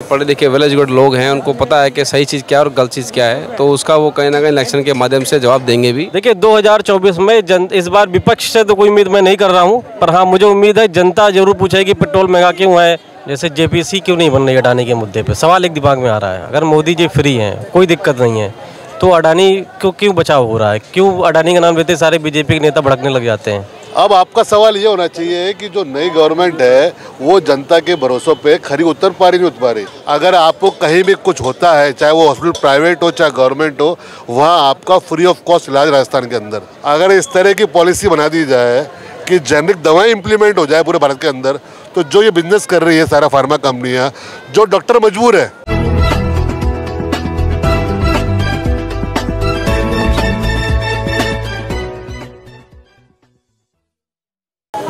पढ़े लिखे well educated लोग हैं, उनको पता है कि सही चीज़ क्या है और गलत चीज़ क्या है तो उसका वो कहीं ना कहीं इलेक्शन के माध्यम से जवाब देंगे भी। देखिए 2024 में जन, इस बार विपक्ष से तो कोई उम्मीद मैं नहीं कर रहा हूँ, पर हाँ मुझे उम्मीद है जनता ज़रूर पूछेगी पेट्रोल महँगा क्यों है, जैसे जेपीसी क्यों नहीं बन रही अडानी के मुद्दे पर सवाल एक दिमाग में आ रहा है, अगर मोदी जी फ्री हैं, कोई दिक्कत नहीं है तो अडानी को क्यों बचाव हो रहा है? क्यों अडानी का नाम लेते सारे बीजेपी के नेता भड़कने लग जाते हैं? अब आपका सवाल ये होना चाहिए कि जो नई गवर्नमेंट है, वो जनता के भरोसों पे खरी उतर पा रही नहीं उतर पा रही। अगर आपको कहीं भी कुछ होता है, चाहे वो हॉस्पिटल प्राइवेट हो, चाहे गवर्नमेंट हो, वहाँ आपका फ्री ऑफ़ कॉस्ट इलाज राजस्थान के अंदर। अगर इस तरह की पॉलिसी बना दी जाए कि जेनरिक दवाएँ इम्प्लीमेंट हो जाए पूरे भारत के अंदर तो जो ये बिज़नेस कर रही है सारा फार्मा कंपनियाँ जो डॉक्टर मजबूर है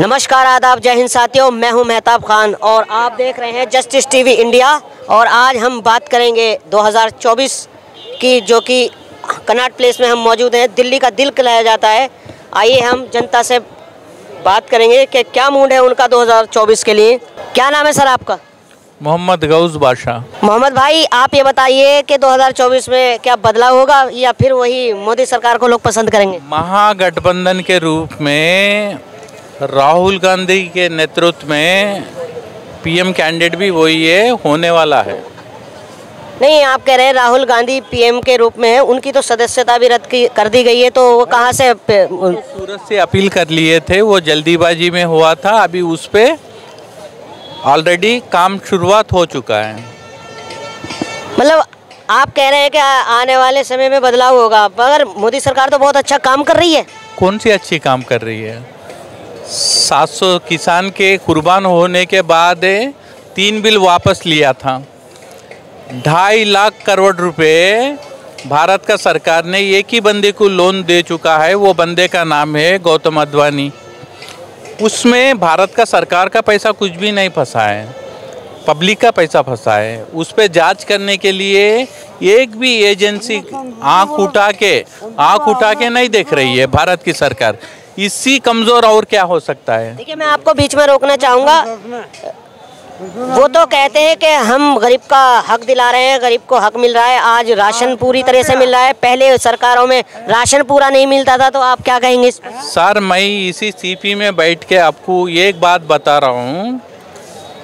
नमस्कार आदाब जय हिंद साथियों। मैं हूँ मेहताब खान और आप देख रहे हैं जस्टिस टीवी इंडिया। और आज हम बात करेंगे 2024 की जो कि कनाट प्लेस में हम मौजूद हैं। दिल्ली का दिल कहलाया जाता है। आइए हम जनता से बात करेंगे कि क्या मूड है उनका 2024 के लिए। क्या नाम है सर आपका? मोहम्मद गौस बादशाह। मोहम्मद भाई आप ये बताइए कि 2024 में क्या बदलाव होगा या फिर वही मोदी सरकार को लोग पसंद करेंगे? महागठबंधन के रूप में राहुल गांधी के नेतृत्व में पीएम कैंडिडेट भी वही है होने वाला है। नहीं आप कह रहे हैं राहुल गांधी पीएम के रूप में है उनकी तो सदस्यता भी रद्द कर दी गई है तो वो कहाँ से सूरत से अपील कर लिए थे वो जल्दीबाजी में हुआ था अभी उस पर ऑलरेडी काम शुरुआत हो चुका है। मतलब आप कह रहे हैं कि आने वाले समय में बदलाव होगा मगर मोदी सरकार तो बहुत अच्छा काम कर रही है। कौन सी अच्छी काम कर रही है? 700 किसान के कुर्बान होने के बाद तीन बिल वापस लिया था। ढाई लाख करोड़ रुपए भारत का सरकार ने एक ही बंदे को लोन दे चुका है, वो बंदे का नाम है गौतम अडवाणी उसमें भारत का सरकार का पैसा कुछ भी नहीं फंसा है पब्लिक का पैसा फंसा है। उस पर जाँच करने के लिए एक भी एजेंसी आँख उठा के, आँख उठा के नहीं देख रही है भारत की सरकार। इससी कमज़ोर और क्या हो सकता है? देखिए मैं आपको बीच में रोकना चाहूँगा। वो तो कहते हैं कि हम गरीब का हक दिला रहे हैं गरीब को हक मिल रहा है। आज राशन पूरी तरह से मिल रहा है। पहले सरकारों में राशन पूरा नहीं मिलता था तो आप क्या कहेंगे सर मैं इसी सीपी में बैठ के आपको एक बात बता रहा हूँ।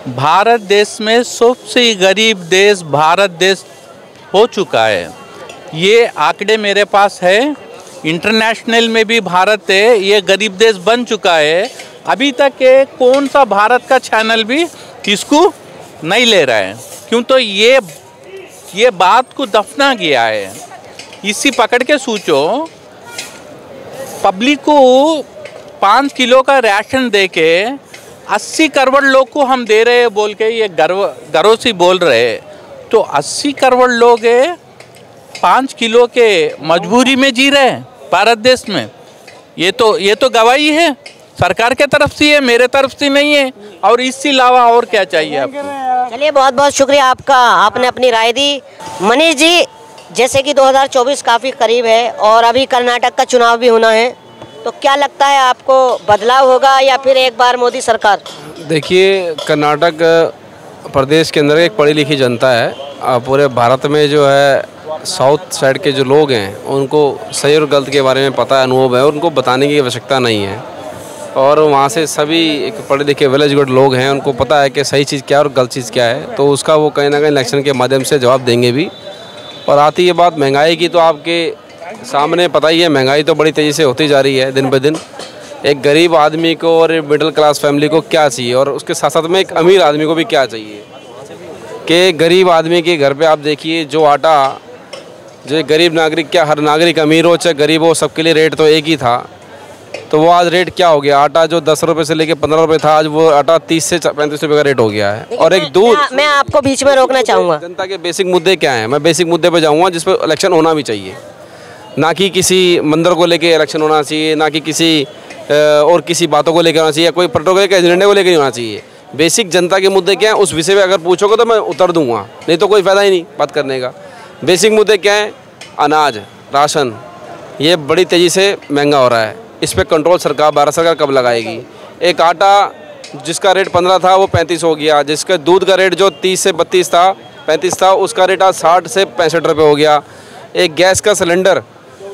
भारत देश में सबसे गरीब देश भारत देश हो चुका है। ये आंकड़े मेरे पास है। इंटरनेशनल में भी भारत है, ये गरीब देश बन चुका है। अभी तक के कौन सा भारत का चैनल भी इसको नहीं ले रहा है? क्यों तो ये ये बात को दफना गया है। इसी पकड़ के सोचो पब्लिक को पाँच किलो का राशन दे के अस्सी करोड़ लोग को हम दे रहे हैं बोल के ये गर्व गर्व से बोल रहे तो अस्सी करोड़ लोग पाँच किलो के मजबूरी में जी रहे हैं। भारत देश में। ये तो ये तो गवाही है। सरकार के तरफ़ से है मेरे तरफ़ से नहीं है। और इसके अलावा और क्या चाहिए आपको? चलिए बहुत बहुत शुक्रिया आपका। आपने अपनी राय दी। मनीष जी जैसे कि 2024 काफ़ी करीब है और अभी कर्नाटक का चुनाव भी होना है तो क्या लगता है आपको बदलाव होगा या फिर एक बार मोदी सरकार? देखिए कर्नाटक प्रदेश के अंदर एक पढ़ी लिखी जनता है। पूरे भारत में जो है साउथ साइड के जो लोग हैं, उनको सही और गलत के बारे में पता है, अनुभव है उनको बताने की आवश्यकता नहीं है। और वहाँ से सभी एक पढ़े लिखे वेल एजुकेटेड लोग हैं, उनको पता है कि सही चीज़ क्या है और गलत चीज़ क्या है। तो उसका वो कहीं ना कहीं इलेक्शन के माध्यम से जवाब देंगे भी। और आती है बात महँगाई की तो आपके सामने पता ही है, महँगाई तो बड़ी तेज़ी से होती जा रही है दिन ब दिन। एक गरीब आदमी को और मिडिल क्लास फैमिली को क्या चाहिए? और उसके साथ साथ में एक अमीर आदमी को भी क्या चाहिए? कि गरीब आदमी के घर पे आप देखिए, जो आटा जो गरीब नागरिक क्या हर नागरिक अमीर हो चाहे गरीब हो सबके लिए रेट तो एक ही था। तो वो आज रेट क्या हो गया? आटा जो दस रुपये से लेके पंद्रह रुपये था आज वो आटा तीस से पैंतीस रुपये का रेट हो गया है। और एक दूध मैं, आपको बीच में रोकना चाहूँगा। जनता के बेसिक मुद्दे क्या हैं? मैं बेसिक मुद्दे पर जाऊँगा जिस पर इलेक्शन होना भी चाहिए। ना कि किसी मंदिर को लेके इलेक्शन होना चाहिए ना कि किसी और किसी बातों को लेकर होना चाहिए कोई पर्टिकुलर के एजेंडे को लेकर नहीं होना चाहिए। बेसिक जनता के मुद्दे क्या हैं? उस विषय पर अगर पूछोगे तो मैं उतर दूँगा। नहीं तो कोई फ़ायदा ही नहीं बात करने का। बेसिक मुद्दे क्या हैं? अनाज, राशन। ये बड़ी तेज़ी से महँगा हो रहा है। इस पर कंट्रोल सरकार, भारत सरकार कब लगाएगी? एक आटा जिसका रेट पंद्रह था, वो पैंतीस हो गया। जिसका दूध का रेट जो तीस से बत्तीस था, पैंतीस था, उसका रेट आज साठ से पैंसठ रुपये हो गया। एक गैस का सिलेंडर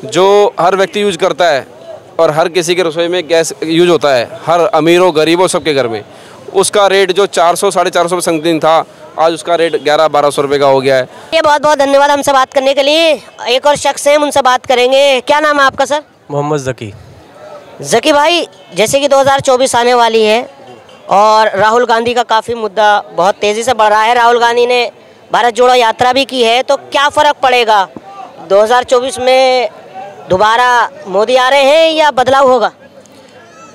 जो हर व्यक्ति यूज़ करता है और हर किसी के रसोई में गैस यूज़ होता है। हर अमीरों, गरीबों सबके घर में। उसका रेट जो चार सौ, साढ़े चार सौ था आज उसका रेट ग्यारह बारह सौ रुपये का हो गया है। ये बहुत बहुत धन्यवाद हमसे बात करने के लिए। एक और शख्स हैं हम उनसे बात करेंगे। क्या नाम है आपका सर? मोहम्मद जकी। जकी भाई जैसे कि 2024 आने वाली है और राहुल गांधी का काफ़ी मुद्दा बहुत तेज़ी से बढ़ रहा है। राहुल गांधी ने भारत जोड़ो यात्रा भी की है तो क्या फ़र्क पड़ेगा? 2024 में दोबारा मोदी आ रहे हैं या बदलाव होगा?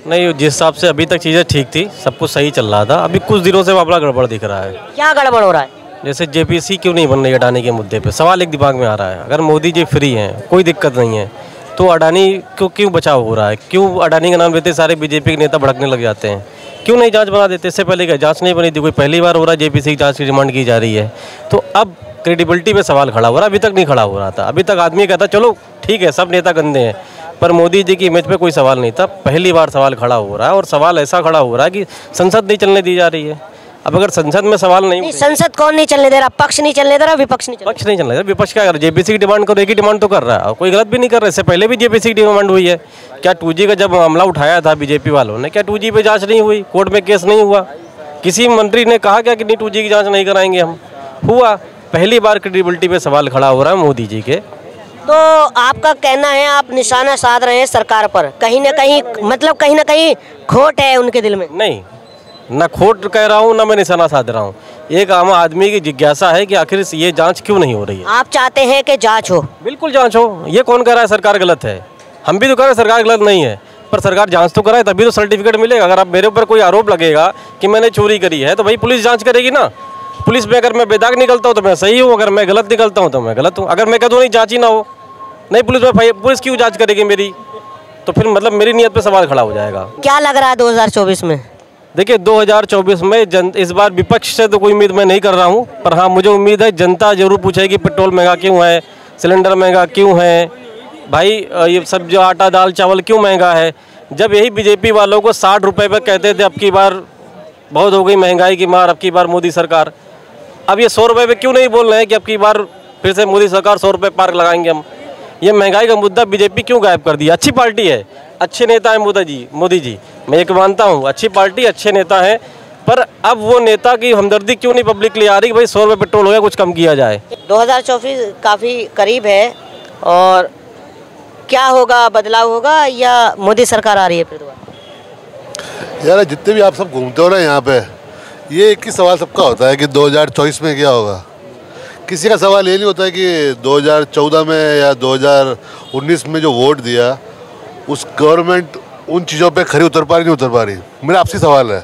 नहीं जिस हिसाब से अभी तक चीज़ें ठीक थी सब कुछ सही चल रहा था। अभी कुछ दिनों से मामला गड़बड़ दिख रहा है। क्या गड़बड़ हो रहा है? जैसे जेपीसी क्यों नहीं बन रही अडानी के मुद्दे पे? सवाल एक दिमाग में आ रहा है। अगर मोदी जी फ्री हैं कोई दिक्कत नहीं है। तो अडानी को क्यों बचाव हो रहा है? क्यों अडानी का नाम लेते सारे बीजेपी के नेता भड़कने लग जाते हैं? क्यों नहीं जाँच बना देते? इससे पहले क्या जाँच नहीं बनी थी? कोई पहली बार हो रहा है जेपीसी की जाँच की डिमांड की जा रही है। तो अब क्रेडिबिलिटी पे सवाल खड़ा हो रहा है। अभी तक नहीं खड़ा हो रहा था। अभी तक आदमी कहता चलो ठीक है सब नेता गंदे हैं। पर मोदी जी की इमेज पे कोई सवाल नहीं था। पहली बार सवाल खड़ा हो रहा है और सवाल ऐसा खड़ा हो रहा है कि संसद नहीं चलने दी जा रही है। अब अगर संसद में सवाल नहीं नहीं संसद कौन नहीं चलने दे रहा? पक्ष नहीं चलने दे रहा विपक्ष नहीं पक्ष नहीं चल रहा। विपक्ष क्या कर रहा है? जेपीसी की डिमांड करो एक ही डिमांड तो कर रहा है। और कोई गलत भी नहीं कर रहा इससे पहले भी जेपीसी की डिमांड हुई है। क्या टू का जब मामला उठाया था बीजेपी वालों ने क्या टू पे जाँच नहीं हुई? कोर्ट में केस नहीं हुआ। किसी मंत्री ने कहा क्या कि नहीं टू की जाँच नहीं कराएँगे हम? हुआ। पहली बार क्रेडिबिलिटी पे सवाल खड़ा हो रहा है मोदी जी के। तो आपका कहना है आप निशाना साध रहे हैं सरकार पर। कहीं ना कहीं मतलब कहीं ना कहीं खोट है उनके दिल में। नहीं ना खोट कह रहा हूँ ना मैं निशाना साध रहा हूँ। एक आम आदमी की जिज्ञासा है कि आखिर ये जाँच क्यों नहीं हो रही है? आप चाहते हैं कि जाँच हो? बिल्कुल जाँच हो। ये कौन कह रहा है सरकार गलत है? हम भी तो कह रहे हैं सरकार गलत नहीं है पर सरकार जाँच तो कराए तभी तो सर्टिफिकेट मिलेगा। अगर आप मेरे ऊपर कोई आरोप लगेगा कि मैंने चोरी करी है तो भाई पुलिस जाँच करेगी ना। पुलिस में अगर मैं बेदाग निकलता हूँ तो मैं सही हूँ। अगर मैं गलत निकलता हूँ तो मैं गलत हूँ। अगर मैं कह दूँ नहीं जाँच ही ना हो। नहीं पुलिस पुलिस क्यों जाँच करेगी मेरी? तो फिर मतलब मेरी नीयत पे सवाल खड़ा हो जाएगा। क्या लग रहा है 2024 में? देखिए 2024 में जन इस बार विपक्ष से तो कोई उम्मीद मैं नहीं कर रहा हूँ पर हाँ मुझे उम्मीद है जनता ज़रूर पूछेगी पेट्रोल महँगा क्यों है सिलेंडर महँगा क्यों है? भाई ये सब जो आटा दाल चावल क्यों महँगा है? जब यही बीजेपी वालों को साठ रुपये पर कहते थे अब की बार बहुत हो गई महँगाई की मार अब की बार मोदी सरकार। अब ये सौ रुपये पे क्यों नहीं बोल रहे हैं कि अब की बार फिर से मोदी सरकार सौ रुपये पार्क लगाएँगे हम? ये महँगाई का मुद्दा बीजेपी क्यों गायब कर दिया? अच्छी पार्टी है। अच्छे नेता है मोदी जी मोदी जी। मैं एक मानता हूँ अच्छी पार्टी अच्छे नेता हैं पर अब वो नेता की हमदर्दी क्यों नहीं पब्लिक के लिए आ रही भाई सौ रुपये पेट्रोल हो गया कुछ कम किया जाए? 2024 काफ़ी करीब है और क्या होगा बदलाव होगा या मोदी सरकार आ रही है फिर दोबारा? यार जितने भी आप सब घूमते हो ना यहाँ पे ये एक ही सवाल सबका होता है कि 2024 में क्या होगा? किसी का सवाल ये नहीं होता है कि 2014 में या 2019 में जो वोट दिया उस गवर्नमेंट उन चीज़ों पे खरी उतर पा रही नहीं उतर पा रही? मेरा आपसी सवाल है।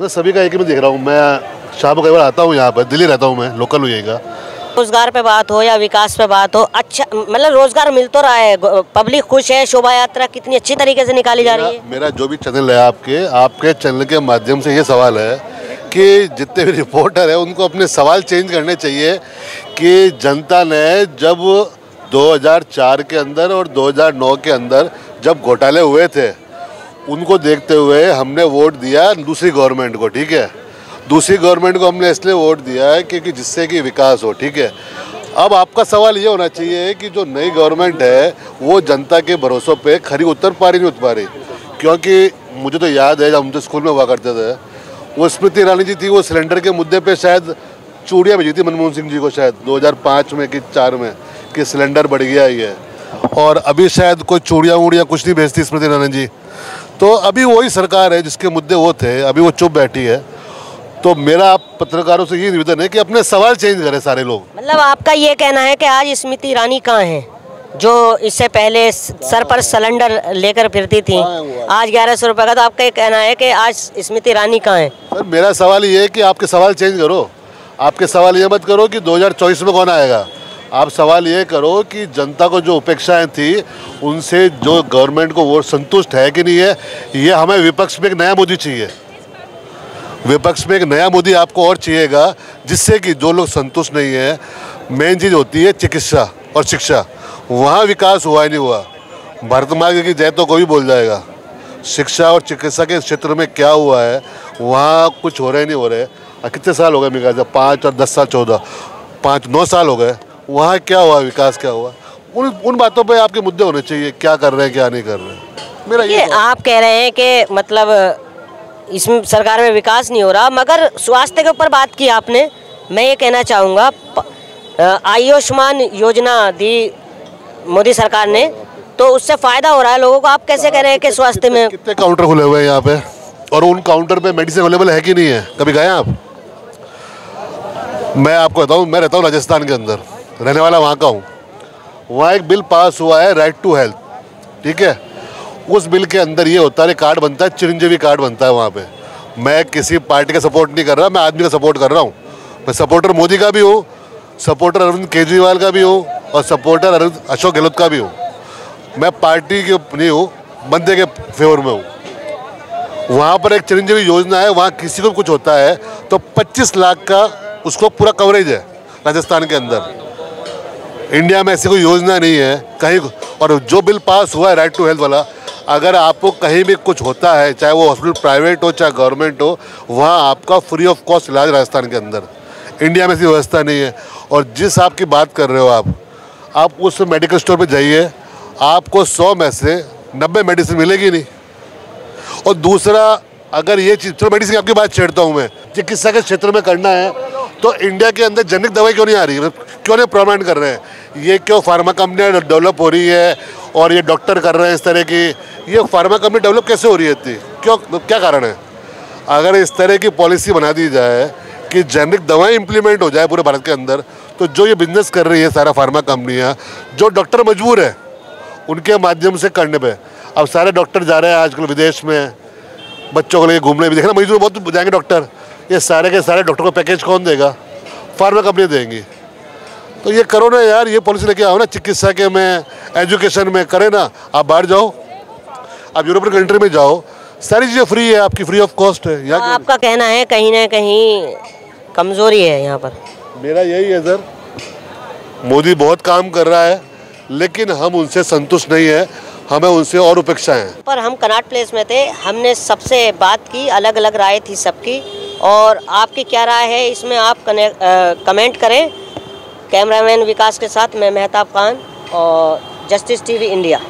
मैं सभी का एक ही में देख रहा हूँ। मैं शाम को कई बार आता हूँ यहाँ पर दिल्ली रहता हूँ मैं लोकल हूँ यहीं का। रोज़गार पे बात हो या विकास पे बात हो अच्छा मतलब रोज़गार मिल तो रहा है पब्लिक खुश है शोभा यात्रा कितनी अच्छी तरीके से निकाली जा रही है। मेरा, मेरा जो भी चैनल है आपके आपके चैनल के माध्यम से ये सवाल है कि जितने भी रिपोर्टर हैं, उनको अपने सवाल चेंज करने चाहिए कि जनता ने जब 2004 के अंदर और 2009 के अंदर जब घोटाले हुए थे, उनको देखते हुए हमने वोट दिया दूसरी गवर्नमेंट को, ठीक है? दूसरी गवर्नमेंट को हमने इसलिए वोट दिया है क्योंकि जिससे कि विकास हो, ठीक है? अब आपका सवाल ये होना चाहिए कि जो नई गवर्नमेंट है, वो जनता के भरोसों पे खरी उतर पा रही नहीं उतर पा रही? क्योंकि मुझे तो याद है, जब हम तो स्कूल में हुआ करते थे वो स्मृति ईरानी जी थी, वो सिलेंडर के मुद्दे पे शायद चूड़ियाँ भेजी थी मनमोहन सिंह जी को शायद 2005 में कि चार में, कि सिलेंडर बढ़ गया है और अभी शायद कोई चूड़ियाँ वूड़ियाँ कुछ नहीं भेजती स्मृति ईरानी जी। तो अभी वही सरकार है जिसके मुद्दे वो थे, अभी वो चुप बैठी है। तो मेरा आप पत्रकारों से ये निवेदन है कि अपने सवाल चेंज करें सारे लोग। मतलब आपका ये कहना है कि आज स्मृति ईरानी कहाँ है? जो इससे पहले सर पर सिलेंडर लेकर फिरती थी आज? ग्यारह सौ रुपये का तो आपका ये कहना है कि आज स्मृति ईरानी कहाँ है? सर मेरा सवाल ये है कि आपके सवाल चेंज करो। आपके सवाल ये मत करो कि 2024 में कौन आएगा। आप सवाल ये करो कि जनता को जो उपेक्षाएँ थी उनसे जो गवर्नमेंट को वो संतुष्ट है कि नहीं है ये हमें विपक्ष में एक नया मोदी चाहिए। विपक्ष में एक नया मोदी आपको और चाहिएगा जिससे कि जो लोग संतुष्ट नहीं है मेन चीज़ होती है चिकित्सा और शिक्षा। वहाँ विकास हुआ ही नहीं हुआ। भारत मार्ग की जय तो कोई बोल जाएगा। शिक्षा और चिकित्सा के क्षेत्र में क्या हुआ है वहाँ कुछ हो रहे नहीं हो रहे। और कितने साल हो गए मेरे ख्याल पाँच और दस साल चौदह पाँच नौ साल हो गए। वहाँ क्या हुआ विकास क्या हुआ? उन उन बातों पे आपके मुद्दे होने चाहिए क्या कर रहे हैं क्या नहीं कर रहे हैं। मेरा ये आप कह रहे हैं कि मतलब इस सरकार में विकास नहीं हो रहा मगर स्वास्थ्य के ऊपर बात की आपने मैं ये कहना चाहूँगा आयुष्मान योजना दी मोदी सरकार ने तो उससे फ़ायदा हो रहा है लोगों को। आप कैसे कह रहे हैं कि स्वास्थ्य में कितने काउंटर खुले हुए हैं यहाँ पे? और उन काउंटर पे मेडिसिन अवेलेबल है कि नहीं है? कभी गए आप? मैं आपको बताऊँ मैं रहता हूँ राजस्थान के अंदर। रहने वाला वहाँ का हूँ। वहाँ एक बिल पास हुआ है राइट टू हेल्थ ठीक है? उस बिल के अंदर ये होता है कार्ड बनता है चिरंजीवी कार्ड बनता है वहाँ पे। मैं किसी पार्टी का सपोर्ट नहीं कर रहा मैं आदमी का सपोर्ट कर रहा हूँ। मैं सपोर्टर मोदी का भी हूँ सपोर्टर अरविंद केजरीवाल का भी हूँ और सपोर्टर अशोक गहलोत का भी हूँ। मैं पार्टी के नहीं हूँ बंदे के फेवर में हूँ। वहाँ पर एक चिरंजीवी योजना है, वहाँ किसी को कुछ होता है तो 25 लाख का उसको पूरा कवरेज है, राजस्थान के अंदर। इंडिया में ऐसी कोई योजना नहीं है, कहीं और जो बिल पास हुआ है राइट टू हेल्थ वाला, अगर आपको कहीं भी कुछ होता है, चाहे वो हॉस्पिटल प्राइवेट हो, चाहे गवर्नमेंट हो, वहाँ आपका फ्री ऑफ़ कॉस्ट इलाज राजस्थान के अंदर। इंडिया में ऐसी व्यवस्था नहीं है। और जिस आपकी बात कर रहे हो आप आप उस मेडिकल स्टोर पे जाइए, आपको सौ में से नब्बे मेडिसिन मिलेगी नहीं। और दूसरा, अगर ये चीज़, चलो मेडिसिन आपकी बात छेड़ता हूँ मैं, चिकित्सा के क्षेत्र में करना है तो इंडिया के अंदर जेनिक दवाई क्यों नहीं आ रही? है क्यों नहीं प्रोवाइड कर रहे हैं? ये क्यों फार्मा कंपनियाँ डेवलप हो रही है, और ये डॉक्टर कर रहे हैं इस तरह की? ये फार्मा कंपनी डेवलप कैसे हो रही है इतनी? क्यों, क्या कारण है? अगर इस तरह की पॉलिसी बना दी जाए, कि जेनरिक दवाएँ इम्प्लीमेंट हो जाए पूरे भारत के अंदर तो जो ये बिज़नेस कर रही है सारा फार्मा कंपनियाँ जो डॉक्टर मजबूर है उनके माध्यम से करने पे। अब सारे डॉक्टर जा रहे हैं आजकल विदेश में बच्चों को लेके घूमने भी। देखना मजदूर बहुत जाएँगे डॉक्टर ये सारे के सारे डॉक्टर को पैकेज कौन देगा? फार्मा कंपनी देंगी। तो ये करो ना यार ये पॉलिसी लेके आओ ना चिकित्सा के में एजुकेशन में करे ना। आप बाहर जाओ आप यूरोपियन कंट्री में जाओ सारी चीज़ें फ्री है आपकी फ्री ऑफ़ कॉस्ट है। यहाँ आपका कहना है कहीं ना कहीं कमज़ोरी है यहाँ पर? मेरा यही है सर। मोदी बहुत काम कर रहा है लेकिन हम उनसे संतुष्ट नहीं है। हमें उनसे और उपेक्षा है। पर हम कनाट प्लेस में थे हमने सबसे बात की अलग अलग राय थी सबकी। और आपकी क्या राय है इसमें आप कने, अ, कमेंट करें। कैमरामैन विकास के साथ मैं मेहताब खान और जस्टिस टीवी इंडिया।